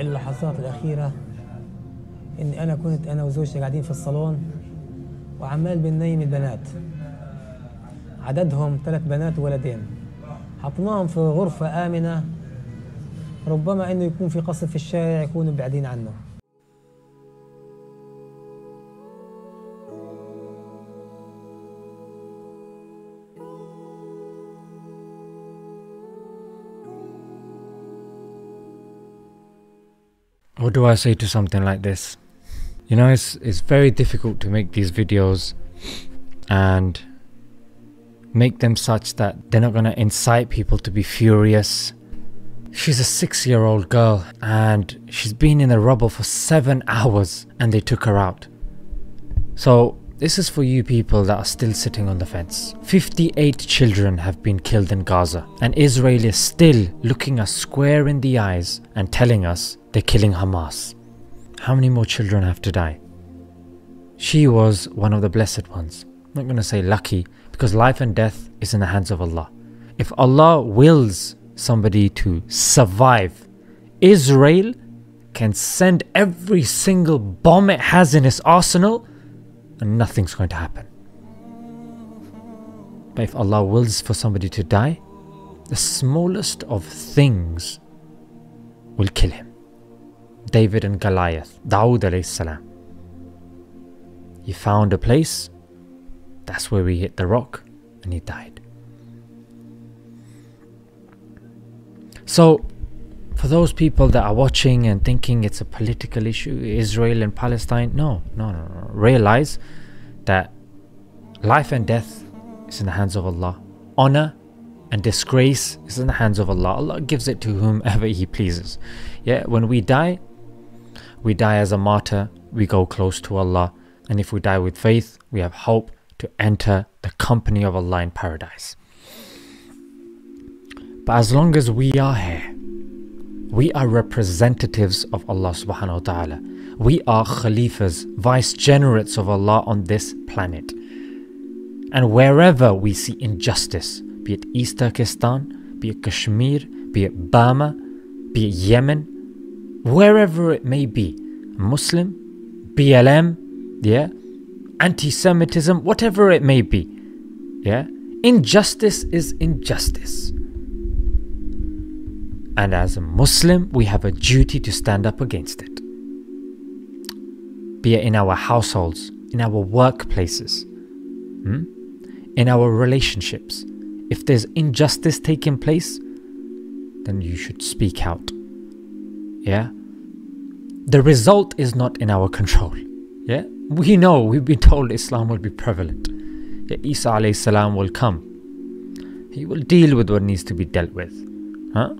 اللحظات الأخيرة إني أنا كنت أنا وزوجتي قاعدين في الصالون وعمال بننيم البنات. عددهم ثلاث بنات وولدين. حطناهم في غرفة آمنة ربما إنه يكون في قصف في الشارع يكونوا بعيدين عنه. What do I say to something like this? You know, it's it's very difficult to make these videos and make them such that they're not gonna incite people to be furious. She's a six-year-old girl and she's been in the rubble for seven hours and they took her out. So this is for you people that are still sitting on the fence. 58 children have been killed in Gaza, and Israel is still looking us square in the eyes and telling us they're killing Hamas. How many more children have to die? She was one of the blessed ones. I'm not going to say lucky, because life and death is in the hands of Allah. If Allah wills somebody to survive, Israel can send every single bomb it has in its arsenal and nothing's going to happen. But if Allah wills for somebody to die, the smallest of things will kill him. David and Goliath, Dawood salam. He found a place, that's where he hit the rock, and he died. So, for those people that are watching and thinking it's a political issue, Israel and Palestine, no, no, no, no. Realize that life and death is in the hands of Allah. Honor and disgrace is in the hands of Allah. Allah gives it to whomever He pleases. Yeah, when we die, we die as a martyr, we go close to Allah. And if we die with faith, we have hope to enter the company of Allah in paradise. But as long as we are here, we are representatives of Allah subhanahu wa ta'ala. We are khalifas, vicegerents of Allah on this planet. And wherever we see injustice, be it East Turkestan, be it Kashmir, be it Burma, be it Yemen, wherever it may be, Muslim, BLM, yeah, anti Semitism, whatever it may be, yeah, injustice is injustice. And as a Muslim, we have a duty to stand up against it. Be it in our households, in our workplaces, hmm? in our relationships. If there's injustice taking place, then you should speak out. Yeah? The result is not in our control. Yeah? We know, we've been told Islam will be prevalent. Yeah, Isa alayhi salam will come. He will deal with what needs to be dealt with. Huh?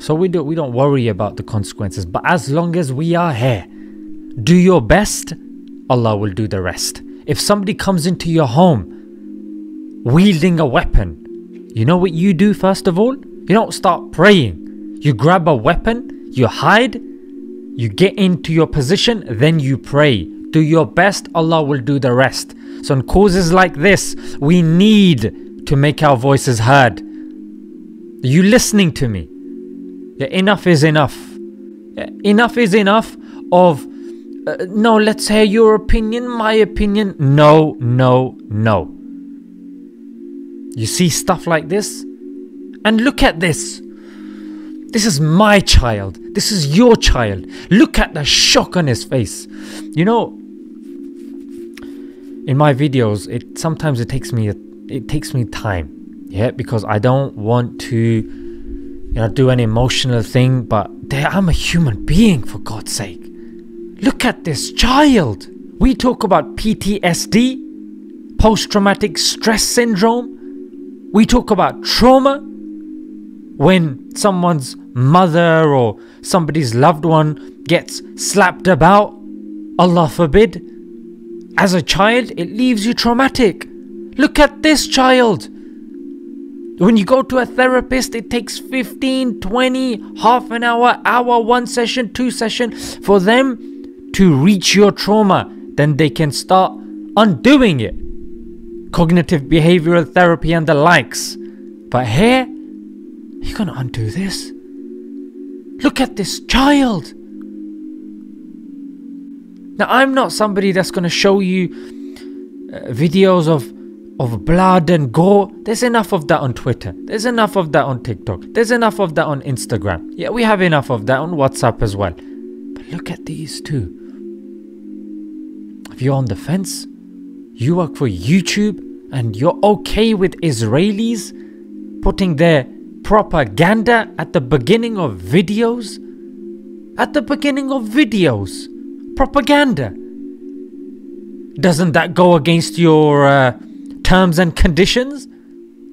So we don't we don't worry about the consequences. But as long as we are here, do your best, Allah will do the rest. If somebody comes into your home wielding a weapon, you know what you do first of all? You don't start praying. You grab a weapon, you hide, you get into your position, then you pray. Do your best, Allah will do the rest. So, in causes like this, we need to make our voices heard. Are you listening to me? Yeah, enough is enough. Yeah, enough is enough of uh, no, let's hear your opinion, my opinion. No, no, no. You see stuff like this? And look at this. This is my child. This is your child. Look at the shock on his face. You know, in my videos, it sometimes it takes me it takes me time. Yeah, because I don't want to you know do an emotional thing, but I'm a human being for God's sake. Look at this child. We talk about PTSD, post traumatic stress syndrome. We talk about trauma when someone's mother or somebody's loved one gets slapped about. Allah forbid. As a child, it leaves you traumatic. Look at this child. When you go to a therapist, it takes 15, 20, half an hour, hour, one session, two session for them to reach your trauma, then they can start undoing it. Cognitive behavioral therapy and the likes. But here, you're gonna undo this. Look at this child. Now, I'm not somebody that's gonna show you uh, videos of of blood and gore. There's enough of that on Twitter. There's enough of that on TikTok. There's enough of that on Instagram. Yeah, we have enough of that on WhatsApp as well. But look at these two. If you're on the fence, you work for YouTube and you're okay with Israelis putting their propaganda at the beginning of videos? At the beginning of videos. Propaganda. Doesn't that go against your uh, terms and conditions?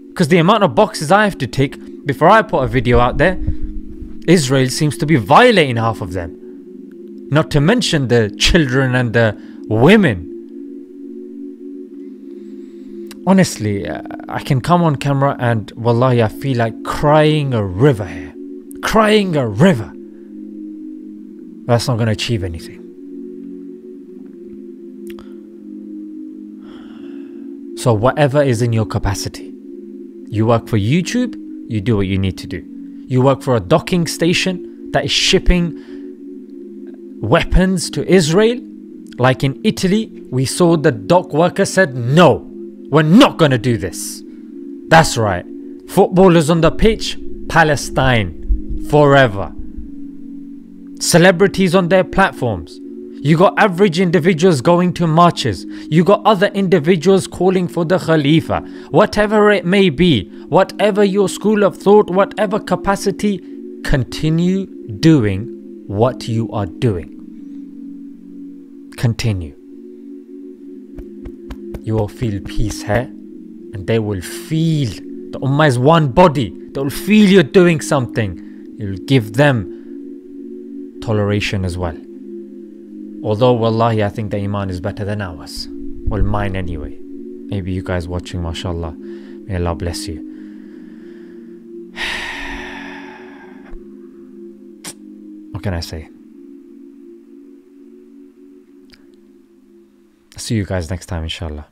Because the amount of boxes I have to tick before I put a video out there, Israel seems to be violating half of them. Not to mention the children and the women. Honestly, I can come on camera and wallahi, I feel like crying a river here. Crying a river. That's not going to achieve anything. So, whatever is in your capacity. You work for YouTube, you do what you need to do. You work for a docking station that is shipping weapons to Israel. Like in Italy, we saw the dock worker said, No, we're not going to do this. That's right. Footballers on the pitch, Palestine, forever. Celebrities on their platforms, you got average individuals going to marches. You got other individuals calling for the Khalifa. Whatever it may be, whatever your school of thought, whatever capacity, continue doing what you are doing. Continue. You will feel peace here, and they will feel the Ummah is one body. They will feel you're doing something. You'll give them toleration as well. Although, wallahi, I think the iman is better than ours. Well, mine anyway. Maybe you guys watching, mashallah. May Allah bless you. what can I say? See you guys next time, inshallah.